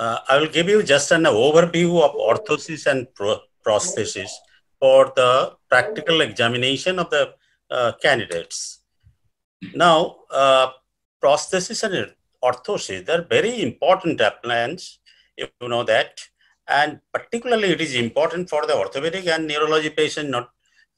uh, I will give you just an overview of orthosis and pro- prosthesis for the practical examination of the uh, candidates. Now, uh, prosthesis and orthosis, they're very important appliances, you know that. And particularly it is important for the orthopedic and neurology patient, not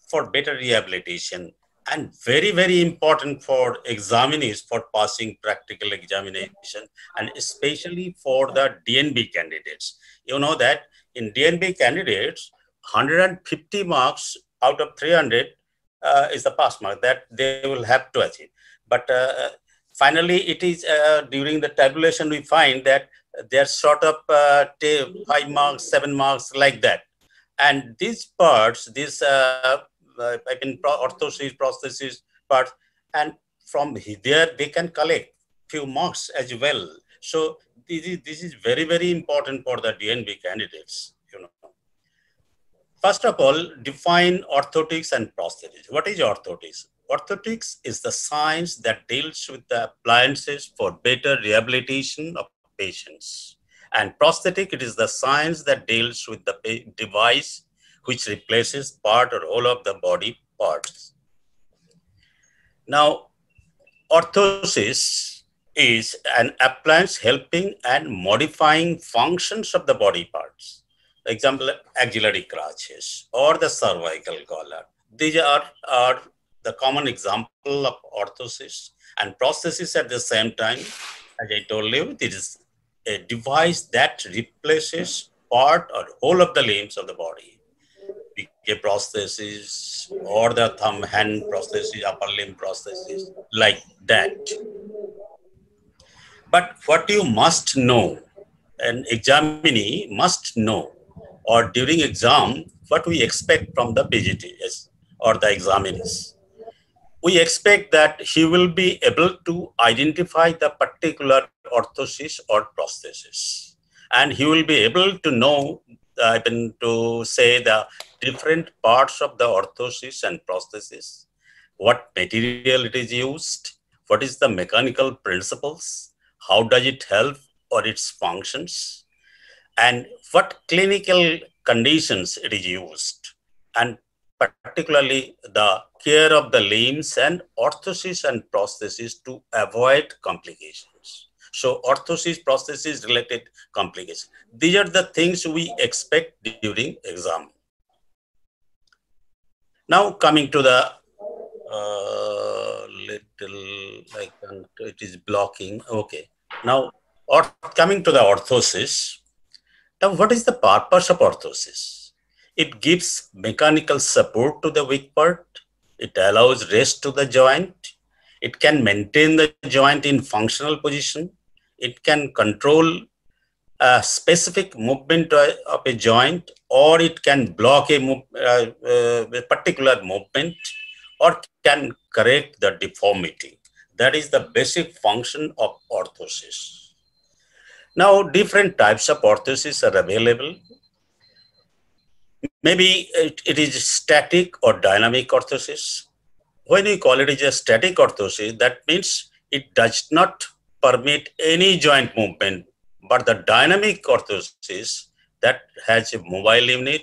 for better rehabilitation and very, very important for examinees for passing practical examination and especially for the DNB candidates. You know that in DNB candidates, 150 marks out of 300 uh, is the pass mark that they will have to achieve. But uh, finally, it is uh, during the tabulation we find that they're sort of uh, five marks, seven marks, like that. And these parts, these uh, I mean, orthosis, prosthesis parts, and from there they can collect few marks as well. So this is, this is very, very important for the DNB candidates, you know. First of all, define orthotics and prosthetics. What is orthotics? Orthotics is the science that deals with the appliances for better rehabilitation of patients. And prosthetic, it is the science that deals with the device which replaces part or whole of the body parts. Now, orthosis is an appliance helping and modifying functions of the body parts. Example, axillary crutches or the cervical collar. These are, are the common example of orthosis and prosthesis at the same time. As I told you, it is a device that replaces part or whole of the limbs of the body PK prosthesis or the thumb hand prosthesis, upper limb prosthesis, like that. But what you must know, an examinee must know, or during exam, what we expect from the PGTs or the examinees. We expect that he will be able to identify the particular orthosis or prosthesis. And he will be able to know, I uh, mean, to say the different parts of the orthosis and prosthesis, what material it is used, what is the mechanical principles, how does it help or its functions, and what clinical conditions it is used, and particularly the care of the limbs and orthosis and prosthesis to avoid complications. So orthosis, prosthesis related complications. These are the things we expect during exam. Now coming to the uh, little like it is blocking. Okay. Now or coming to the orthosis. Now what is the purpose of orthosis? It gives mechanical support to the weak part. It allows rest to the joint. It can maintain the joint in functional position. It can control a specific movement of a joint or it can block a, uh, uh, a particular movement or can correct the deformity. That is the basic function of orthosis. Now, different types of orthosis are available. Maybe it, it is static or dynamic orthosis. When we call it a static orthosis, that means it does not permit any joint movement but the dynamic orthosis that has a mobile unit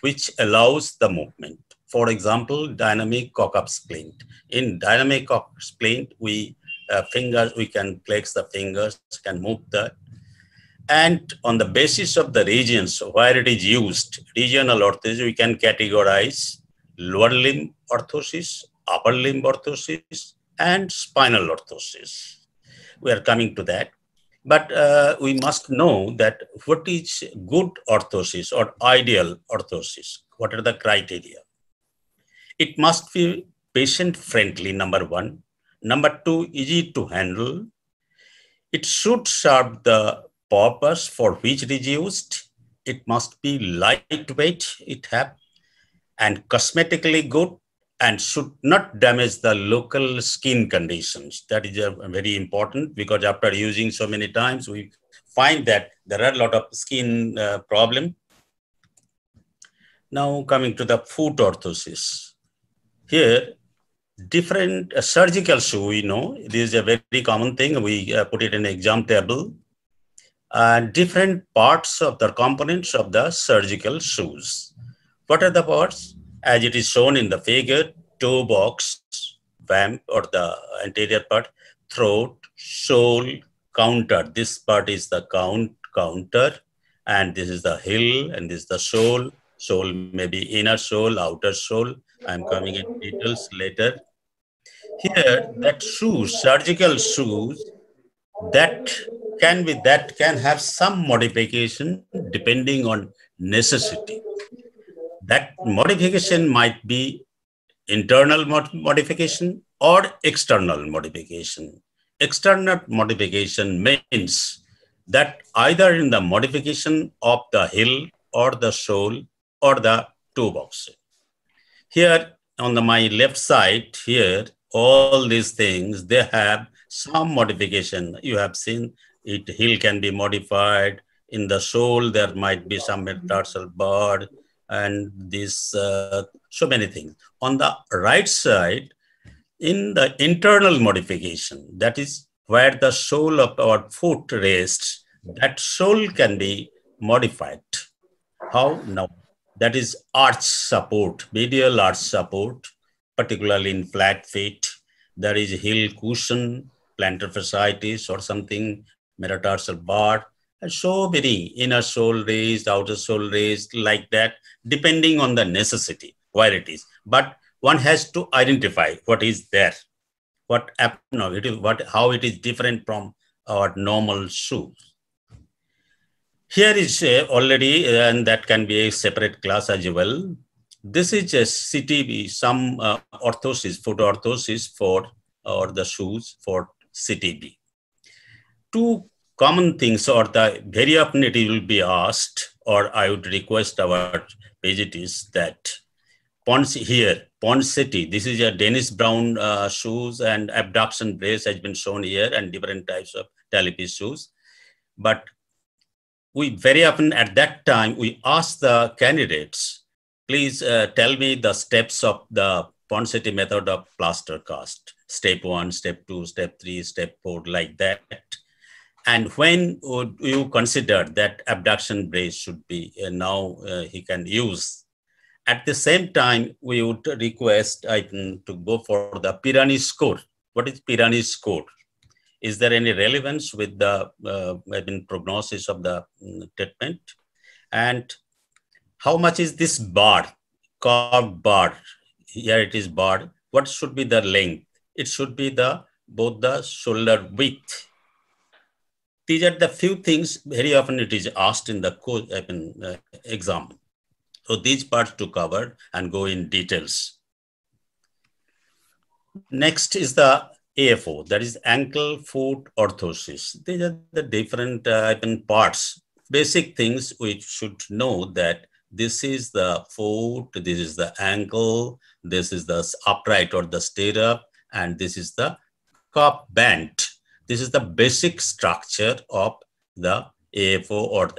which allows the movement. For example, dynamic cock-up splint. In dynamic cock splint, we uh, fingers we can flex the fingers, can move the, and on the basis of the regions where it is used, regional orthosis, we can categorize lower limb orthosis, upper limb orthosis, and spinal orthosis. We are coming to that. But uh, we must know that what is good orthosis or ideal orthosis? What are the criteria? It must be patient friendly, number one. Number two, easy to handle. It should serve the purpose for which it is used. It must be lightweight, it have, and cosmetically good and should not damage the local skin conditions. That is a, very important because after using so many times, we find that there are a lot of skin uh, problem. Now coming to the foot orthosis. Here, different uh, surgical shoe, we know, this is a very common thing. We uh, put it in exam table. uh, different parts of the components of the surgical shoes. What are the parts? As it is shown in the figure, toe box, vamp or the anterior part, throat, sole, counter. This part is the count counter, and this is the heel, and this is the sole. Sole may be inner sole, outer sole. I'm coming in details later. Here, that shoes, surgical shoes, that can be that can have some modification depending on necessity. That modification might be internal mod modification or external modification. External modification means that either in the modification of the heel or the sole or the toe box. Here on the, my left side here, all these things, they have some modification. You have seen it, heel can be modified. In the sole, there might be some metatarsal bar and this, uh, so many things. On the right side, in the internal modification, that is where the sole of our foot rests, that sole can be modified. How? Now, that is arch support, medial arch support, particularly in flat feet. There is heel cushion, plantar fasciitis or something, metatarsal bar, so many inner sole raised, outer sole raised, like that, depending on the necessity, where it is. But one has to identify what is there, what no, it is what how it is different from our normal shoes. Here is uh, already, uh, and that can be a separate class as well. This is a CTB, some uh, orthosis, foot orthosis for or the shoes for CTB. Two common things, or the very often it will be asked, or I would request our pages that Pons here, Ponseti, this is a Denis Browne uh, shoes and abduction brace has been shown here and different types of Talipes shoes. But we very often at that time, we ask the candidates, please uh, tell me the steps of the Ponseti method of plaster cast. Step one, step two, step three, step four, like that. And when would you consider that abduction brace should be uh, now uh, he can use at the same time, we would request Aiton to go for the Pirani score. What is Pirani score? Is there any relevance with the uh, I mean, prognosis of the um, treatment? And how much is this bar, curved bar? Here it is bar. What should be the length? It should be the both the shoulder width. These are the few things very often it is asked in the I mean, uh, exam. So these parts to cover and go in details. Next is the AFO, that is ankle foot orthosis. These are the different uh, parts, basic things we should know that this is the foot, this is the ankle, this is the upright or the stirrup, and this is the cup band. This is the basic structure of the AFO or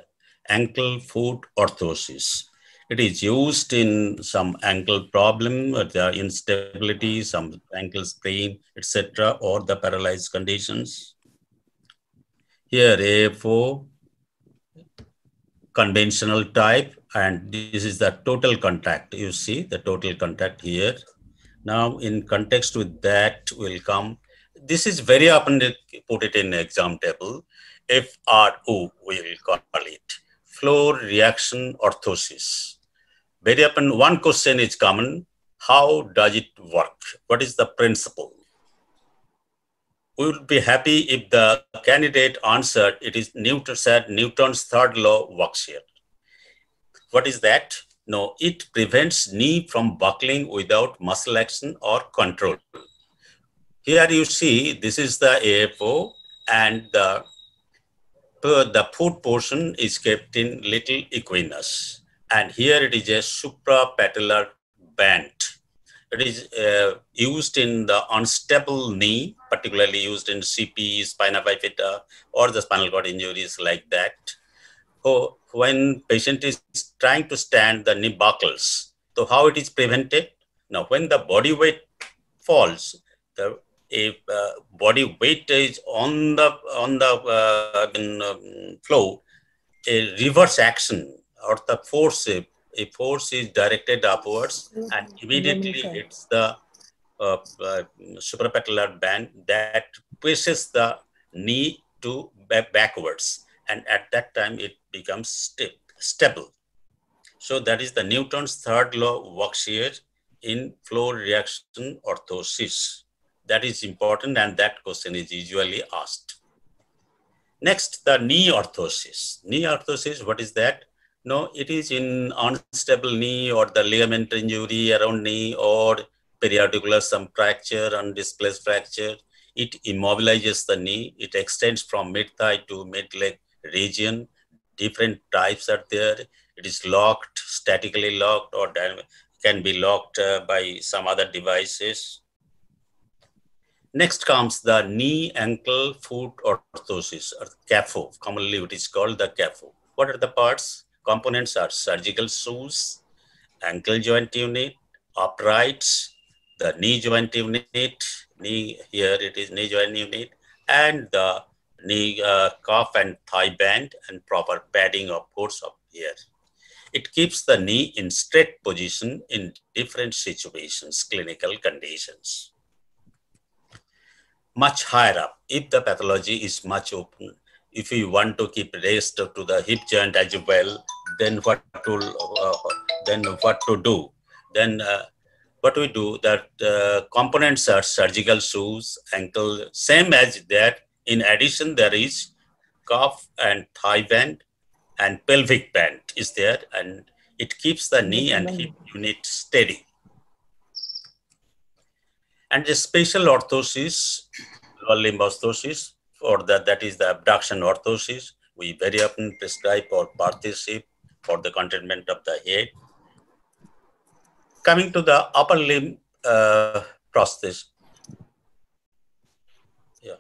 ankle foot orthosis. It is used in some ankle problem, the instability, some ankle sprain, etc., or the paralyzed conditions. Here, AFO, conventional type, and this is the total contact. You see the total contact here. Now, in context with that will come, this is very often put it in exam table, FRO, we will call it, floor reaction orthosis. Very often one question is common. How does it work? What is the principle? We would be happy if the candidate answered it is newton said newton's third law works here. What is that? No it prevents knee from buckling without muscle action or control here you see this is the afo and the the foot portion is kept in little equinus and here it is a suprapatellar band. It is uh, used in the unstable knee, particularly used in CP, spina bifida, or the spinal cord injuries like that. So when patient is trying to stand, the knee buckles. So how it is prevented? Now, when the body weight falls, the if uh, body weight is on the on the uh, in, um, floor, a reverse action or the force, a, a force is directed upwards and immediately hits the uh, uh, suprapatellar band that pushes the knee to back backwards, and at that time it becomes st stable. So that is the Newton's third law works here in floor reaction orthosis. That is important and that question is usually asked. Next, the knee orthosis. Knee orthosis, what is that? No, it is in unstable knee or the ligament injury around knee or periarticular some fracture, undisplaced fracture. It immobilizes the knee. It extends from mid-thigh to mid-leg region. Different types are there. It is locked, statically locked, or can be locked uh, by some other devices. Next comes the knee, ankle, foot orthosis, or KAFO, commonly it is called the KAFO. What are the parts? Components are surgical shoes, ankle joint unit, uprights, the knee joint unit, knee here it is knee joint unit, and the knee uh, cuff and thigh band and proper padding of course up here. It keeps the knee in straight position in different situations, clinical conditions much higher up. If the pathology is much open, if you want to keep raised to the hip joint as well, then what to uh, then what to do? Then uh, what we do that uh, components are surgical shoes, ankle, same as that. In addition, there is cuff and thigh band and pelvic band is there, and it keeps the knee and hip unit steady. And the special orthosis, lower limb orthosis, or that, that is the abduction orthosis. We very often prescribe for partnership for the containment of the head. Coming to the upper limb uh, prosthesis. Yeah.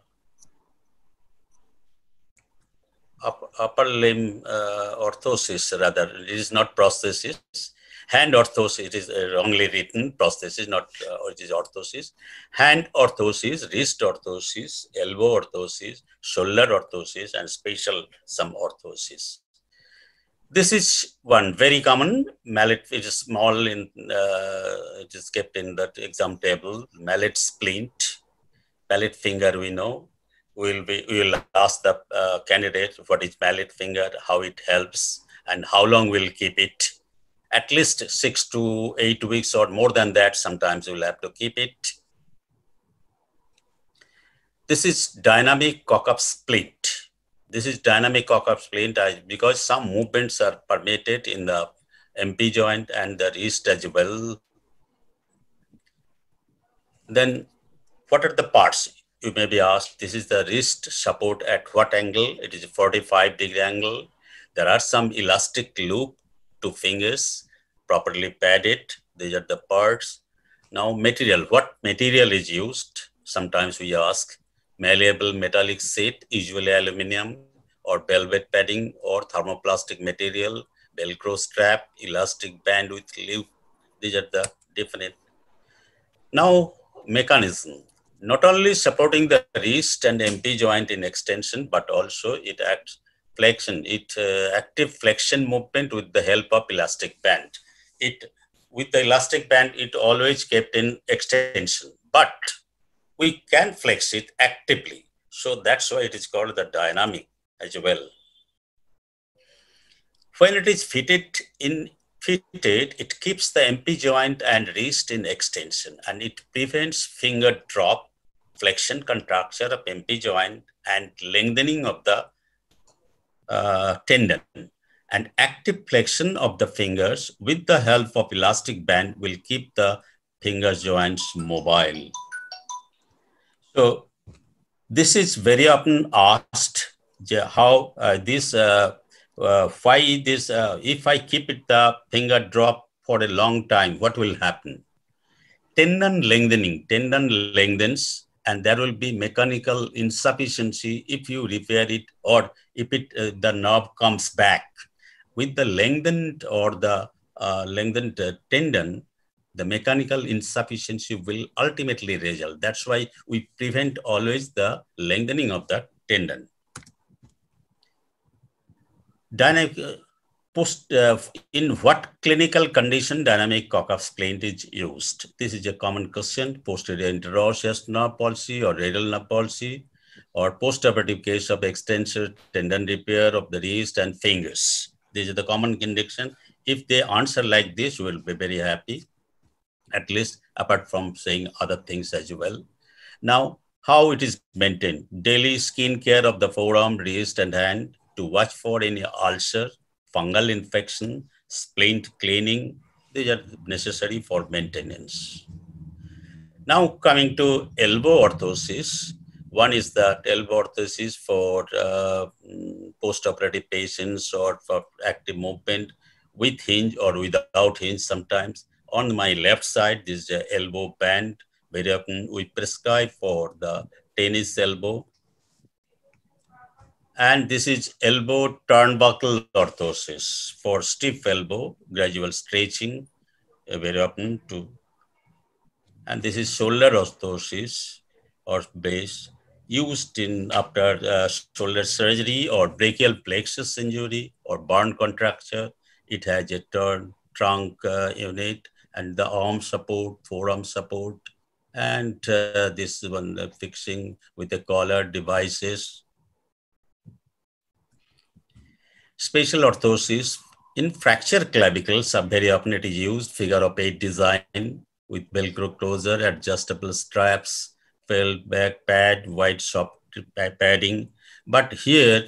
Upper, upper limb uh, orthosis, rather, it is not prosthesis hand orthosis, it is uh, wrongly written, prosthesis, not uh, it is orthosis. Hand orthosis, wrist orthosis, elbow orthosis, shoulder orthosis, and spatial some orthosis. This is one very common mallet, it is small in, uh, it is kept in that exam table, mallet splint, mallet finger we know. We'll be, we will ask the uh, candidate what is mallet finger, how it helps, and how long we'll keep it at least six to eight weeks or more than that. Sometimes you'll have to keep it. This is dynamic cock-up splint. This is dynamic cock-up splint uh, because some movements are permitted in the MP joint and the wrist as well. Then what are the parts? You may be asked, this is the wrist support at what angle? It is a 45 degree angle. There are some elastic loop two fingers, properly padded. These are the parts. Now material, what material is used? Sometimes we ask malleable metallic sheet, usually aluminum or velvet padding or thermoplastic material, Velcro strap, elastic band with loop. These are the definite. Now mechanism, not only supporting the wrist and MP joint in extension, but also it acts flexion, it uh, active flexion movement with the help of elastic band. It with the elastic band, it always kept in extension, but we can flex it actively. So that's why it is called the dynamic as well. When it is fitted in fitted, it keeps the MP joint and wrist in extension and it prevents finger drop, flexion contracture of MP joint and lengthening of the uh, tendon. And active flexion of the fingers with the help of elastic band will keep the finger joints mobile. So this is very often asked how uh, this, uh, uh, why this, uh, if I keep it the finger drop for a long time, what will happen? Tendon lengthening, tendon lengthens and there will be mechanical insufficiency if you repair it or if it uh, the nerve comes back with the lengthened or the uh, lengthened uh, tendon the mechanical insufficiency will ultimately result. That's why we prevent always the lengthening of the tendon. Dynamic uh, post uh, in what clinical condition dynamic Cock's splint is used? This is a common question. Posterior interosseous nerve palsy or radial nerve palsy or postoperative case of extensor tendon repair of the wrist and fingers. This is the common condition. If they answer like this, we will be very happy, at least apart from saying other things as well. Now, how it is maintained. Daily skin care of the forearm, wrist, and hand to watch for any ulcer, fungal infection, splint cleaning. These are necessary for maintenance. Now coming to elbow orthosis, one is that elbow orthosis for uh, post-operative patients or for active movement with hinge or without hinge sometimes. On my left side, this is the elbow band. Very often we prescribe for the tennis elbow. And this is elbow turnbuckle orthosis for stiff elbow, gradual stretching, uh, very often too. And this is shoulder orthosis or base used in after uh, shoulder surgery or brachial plexus injury or burn contracture. It has a turn trunk uh, unit and the arm support, forearm support, and uh, this one uh, fixing with the collar devices. Special orthosis in fracture clavicles, very often it is used, figure of eight design with Velcro closure, adjustable straps, back pad, white soft padding. But here,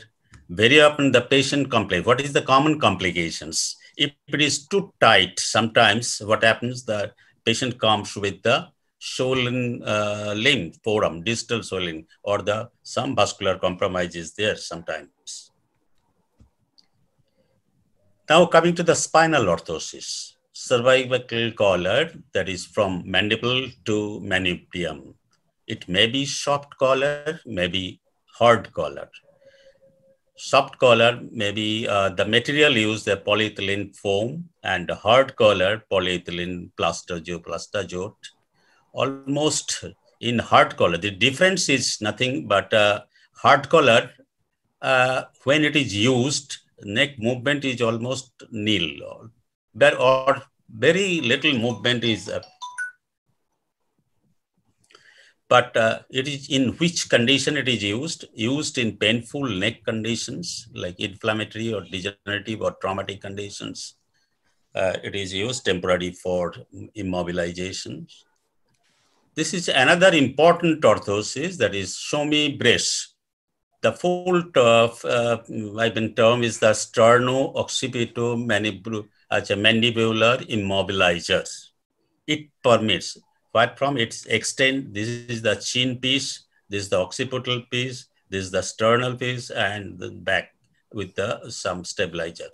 very often the patient complains. What is the common complications? If it is too tight, sometimes what happens, the patient comes with the swollen uh, limb, forearm, distal swelling, or the some vascular compromise is there sometimes. Now coming to the spinal orthosis, cervical collar that is from mandible to manubrium. It may be soft collar, maybe hard collar. Soft collar may be uh, the material used the polyethylene foam and hard collar polyethylene plaster geoplaster Almost in hard collar, the difference is nothing but uh, hard collar uh, when it is used, neck movement is almost nil or, or very little movement is but uh, it is in which condition it is used? Used in painful neck conditions like inflammatory or degenerative or traumatic conditions. Uh, it is used temporarily for immobilization. This is another important orthosis that is SOMI brace the full of uh, term is the sterno-occipito-mandibular immobilizer. It permits Apart from its extent, this is the chin piece, this is the occipital piece, this is the sternal piece, and the back with the some stabilizer.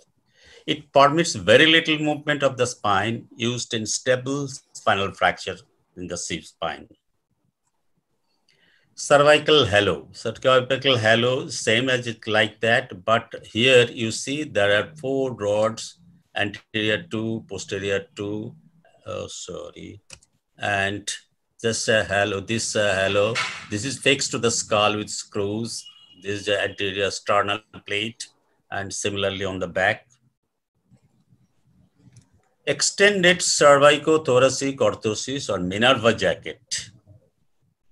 It permits very little movement of the spine used in stable spinal fracture in the C spine. Cervical halo. Cervical halo, same as it like that, but here you see there are four rods, anterior two, posterior two, oh, uh, sorry, and just a halo, this uh, halo, this is fixed to the skull with screws. This is the anterior sternal plate and similarly on the back. Extended cervicothoracic orthosis or Minerva jacket.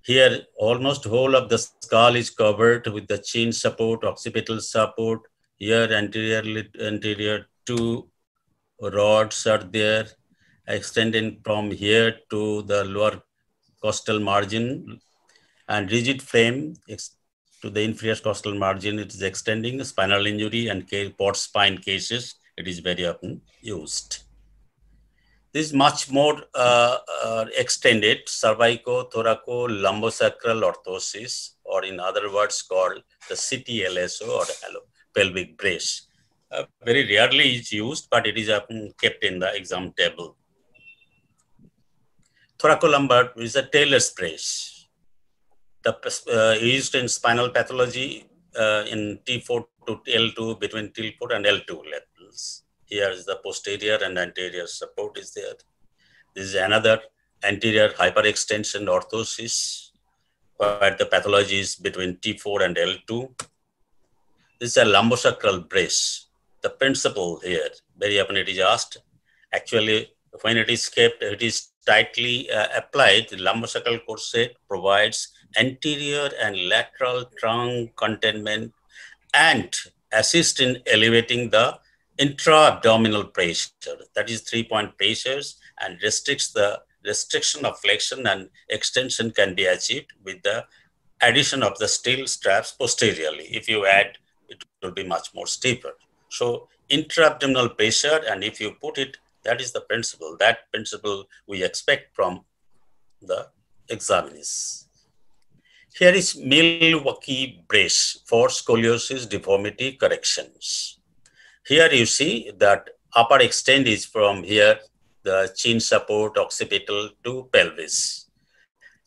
Here, almost whole of the skull is covered with the chin support, occipital support. Here, anterior, anterior two rods are there extending from here to the lower costal margin and rigid frame to the inferior costal margin. It is extending spinal injury and Pott spine cases. It is very often used. This is much more uh, uh, extended cervico-thoraco-lumbosacral orthosis, or in other words called the CTLSO or pelvic brace. Uh, very rarely is used, but it is often kept in the exam table thoracolumbar is a Taylor's brace. The, uh, used in spinal pathology uh, in T4 to L2 between T4 and L2 levels. Here is the posterior and anterior support is there. This is another anterior hyperextension orthosis where the pathology is between T4 and L2. This is a lumbosacral brace. The principle here, very often it is asked, actually when it is kept, it is tightly uh, applied, the lumbosacral corset provides anterior and lateral trunk containment and assist in elevating the intra-abdominal pressure. That is three-point pressures and restricts the restriction of flexion and extension can be achieved with the addition of the steel straps posteriorly. If you add, it will be much more steeper. So intra-abdominal pressure, and if you put it, that is the principle. That principle we expect from the examinees. Here is Milwaukee brace for scoliosis deformity corrections. Here you see that upper extent is from here, the chin support, occipital to pelvis.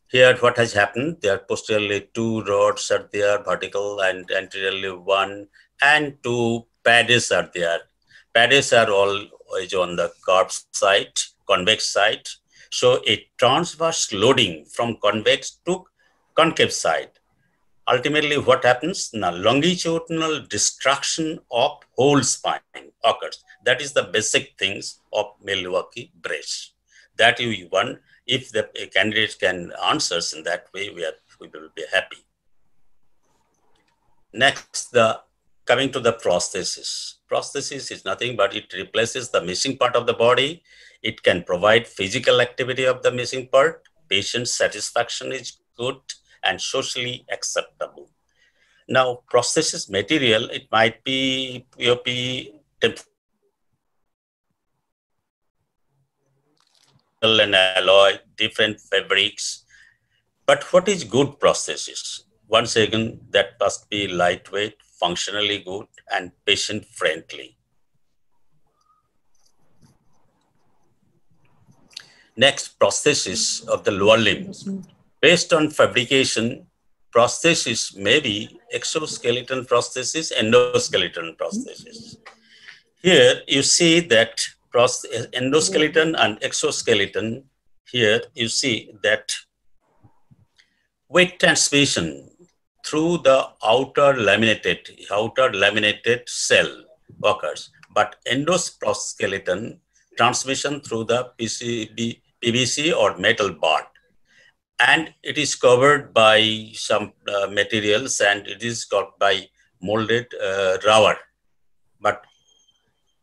Here what has happened, there are posteriorly two rods are there, vertical and anteriorly one, and two pads are there. Pads are all on the curved side, convex side. So a transverse loading from convex to concave side. Ultimately, what happens? Now, longitudinal distraction of whole spine occurs. That is the basic things of Milwaukee brace. That you want. If the candidate can answer in that way, we, are, we will be happy. Next, the coming to the prosthesis. Prosthesis is nothing but it replaces the missing part of the body. It can provide physical activity of the missing part. Patient satisfaction is good and socially acceptable. Now, prosthesis material, it might be POP and alloy, different fabrics. But what is good prosthesis? Once again, that must be lightweight, functionally good, and patient friendly. Next, prosthesis of the lower limb. Based on fabrication, prosthesis may be exoskeleton prosthesis, endoskeleton prosthesis. Here you see that endoskeleton and exoskeleton, here you see that weight transmission through the outer laminated, outer laminated cell occurs, but endoskeleton transmission through the PCB, PVC or metal bar. And it is covered by some uh, materials and it is got by molded uh, rubber. But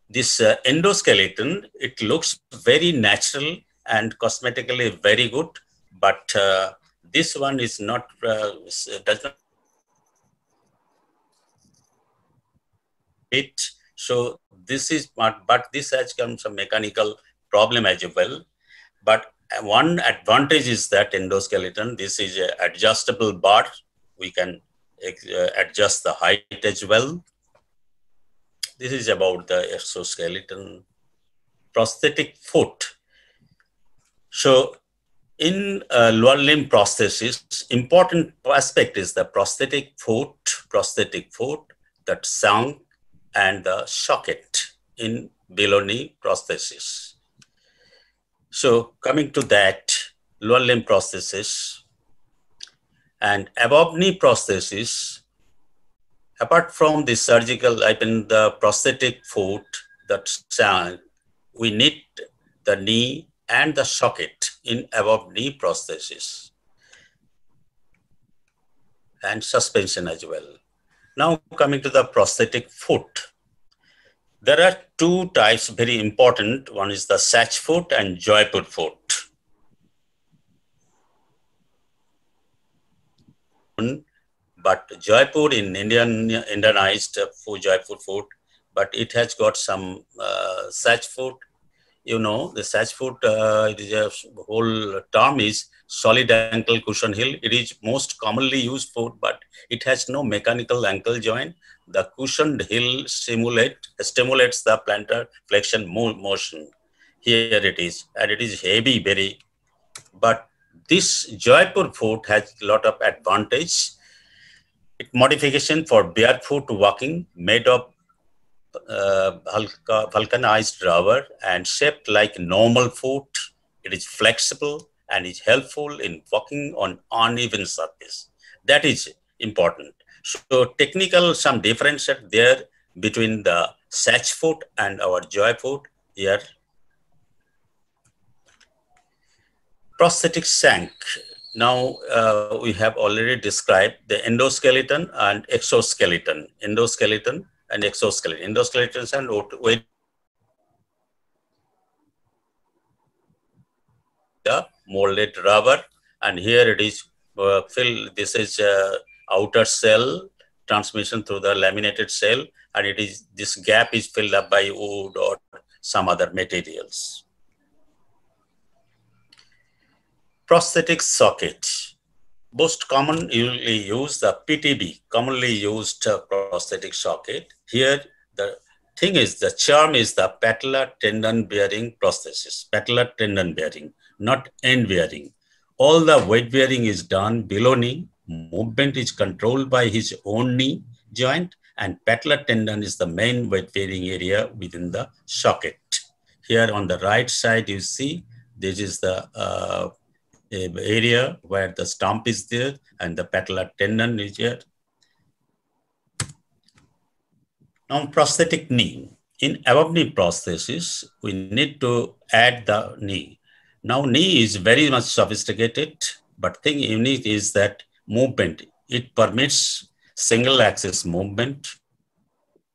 this uh, endoskeleton, it looks very natural and cosmetically very good, but uh, this one is not, uh, does not it. So this is, but, but this has come some mechanical problem as well. But one advantage is that endoskeleton, this is an adjustable bar. We can uh, adjust the height as well. This is about the exoskeleton. Prosthetic foot. So in uh, lower limb prosthesis, important aspect is the prosthetic foot, prosthetic foot, that sound, and the socket in below knee prosthesis. So coming to that, lower limb prosthesis and above knee prosthesis, apart from the surgical, I mean the prosthetic foot that we need the knee and the socket in above knee prosthesis and suspension as well. Now coming to the prosthetic foot. There are two types, very important. One is the SACH foot and Jaipur foot. But Jaipur in Indian, Indianized for Jaipur foot, but it has got some uh, foot. You know, the SACH foot, uh, it is a whole term is solid ankle cushion heel. It is most commonly used foot, but it has no mechanical ankle joint the cushioned heel stimulate, stimulates the plantar flexion motion. Here it is, and it is heavy very. But this Jaipur foot has a lot of advantage. It modification for barefoot walking made of uh, vulcanized rubber and shaped like normal foot. It is flexible and is helpful in walking on uneven surface. That is important. So technical, some difference there between the SACH foot and our joy foot here. Prosthetic shank. Now uh, we have already described the endoskeleton and exoskeleton. Endoskeleton and exoskeleton. Endoskeletons and weight molded rubber and here it is uh, fill this is uh, outer cell transmission through the laminated cell and it is this gap is filled up by wood or some other materials. Prosthetic socket. Most commonly used the PTB, commonly used uh, prosthetic socket. Here the thing is the charm is the patellar tendon bearing prosthesis, patellar tendon bearing, not end wearing. All the weight bearing is done below knee. Movement is controlled by his own knee joint and patellar tendon is the main weight bearing area within the socket. Here on the right side, you see this is the uh, area where the stump is there and the patellar tendon is here. Now, prosthetic knee. In above knee prosthesis, we need to add the knee. Now, knee is very much sophisticated, but thing unique is that movement. It permits single axis movement,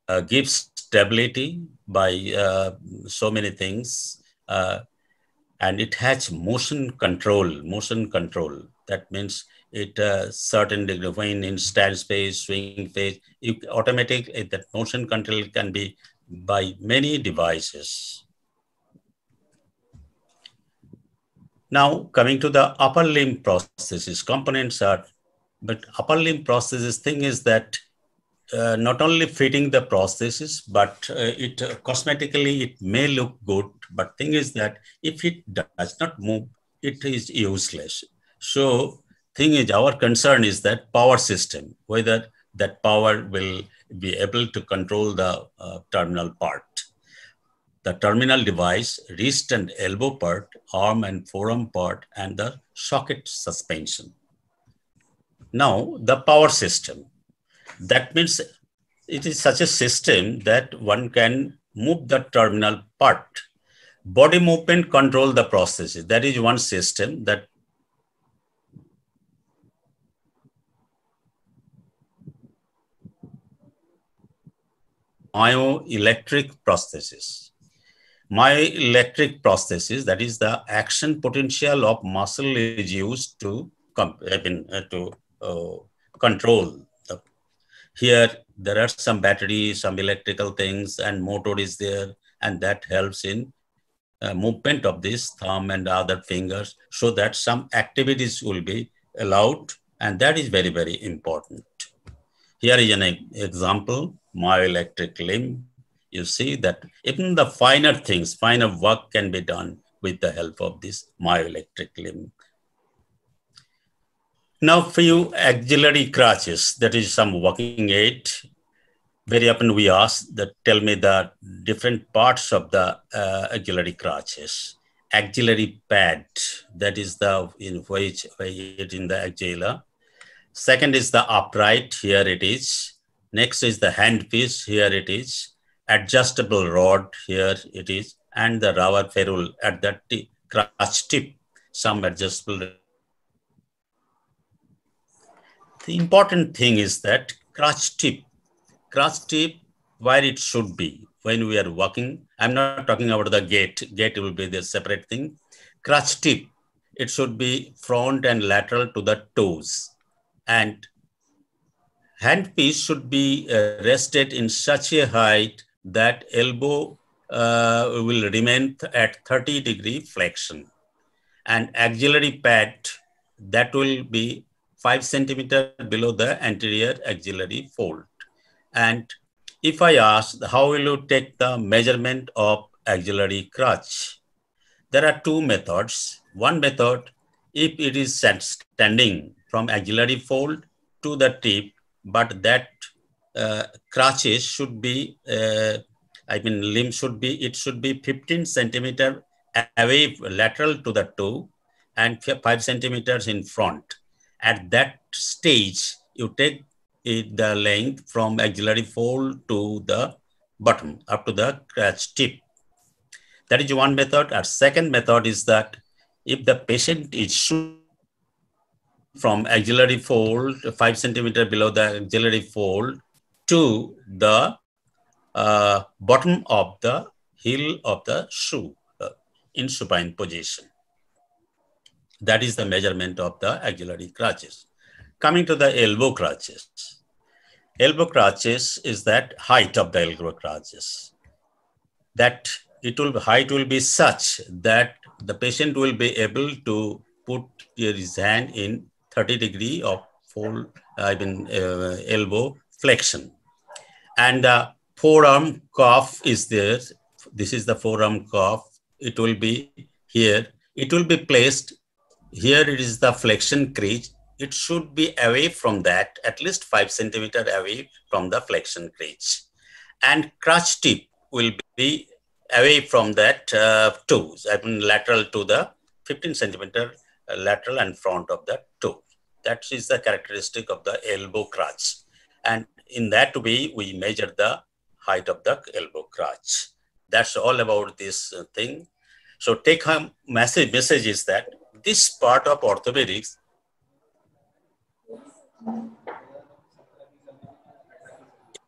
uh, gives stability by uh, so many things, uh, and it has motion control. Motion control. That means it uh, certain degree when in stance phase, swing phase, you automatic that motion control can be by many devices. Now coming to the upper limb prosthesis, components are but upper limb prosthesis thing is that uh, not only fitting the prosthesis, but uh, it uh, cosmetically it may look good. But thing is that if it does not move, it is useless. So thing is, our concern is that power system, whether that power will be able to control the uh, terminal part. The terminal device, wrist and elbow part, arm and forearm part, and the socket suspension. Now, the power system. That means it is such a system that one can move the terminal part. Body movement control the processes. That is one system that myoelectric prosthesis. Myoelectric prosthesis, that is the action potential of muscle is used to, I mean, uh, to uh, control. Here, there are some batteries, some electrical things, and motor is there, and that helps in uh, movement of this thumb and other fingers so that some activities will be allowed, and that is very, very important. Here is an example, myoelectric limb. You see that even the finer things, finer work can be done with the help of this myoelectric limb. Now, few axillary crutches, that is some walking aid. Very often we ask that tell me the different parts of the uh, axillary crutches. Axillary pad, that is the in which it in the axilla. Second is the upright, here it is. Next is the handpiece, here it is. Adjustable rod, here it is. And the rubber ferrule at the crutch tip, some adjustable the important thing is that crutch tip, crutch tip where it should be when we are walking. I'm not talking about the gait gait will be the separate thing. Crutch tip, it should be front and lateral to the toes. And handpiece should be uh, rested in such a height that elbow uh, will remain at 30 degree flexion. And axillary pad, that will be 5 centimeter below the anterior axillary fold. And if I ask, how will you take the measurement of axillary crutch? There are two methods. One method, if it is standing from axillary fold to the tip, but that crutches should be, uh, I mean, limb should be, it should be 15 centimeter away lateral to the toe and five centimeters in front. At that stage, you take the length from axillary fold to the bottom up to the crutch tip. That is one method. Our second method is that if the patient is from axillary fold, five centimeter below the axillary fold to the uh, bottom of the heel of the shoe uh, in supine position. That is the measurement of the axillary crutches. Coming to the elbow crutches. Elbow crutches is that height of the elbow crutches. That it will height will be such that the patient will be able to put his hand in 30 degree of full, I mean uh, elbow flexion. And the forearm cuff is there. This is the forearm cuff. It will be here. It will be placed here. It is the flexion crease. It should be away from that, at least five centimeter away from the flexion crease. And crutch tip will be away from that uh, toes, I mean lateral to the 15 centimeter uh, lateral and front of the toe. That is the characteristic of the elbow crutch. And in that way, we measure the height of the elbow crutch. That's all about this uh, thing. So take home message, message is that this part of orthopedics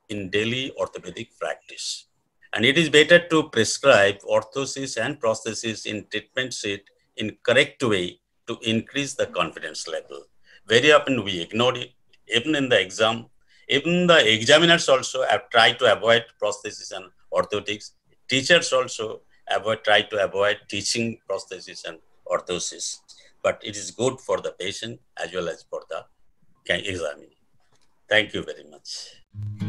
in daily orthopedic practice. And it is better to prescribe orthosis and prosthesis in treatment sheet in correct way to increase the confidence level. Very often we ignore it, even in the exam. Even the examiners also have tried to avoid prosthesis and orthotics. Teachers also avoid, try to avoid teaching prosthesis and orthosis. But it is good for the patient as well as for the examiner. Thank you very much.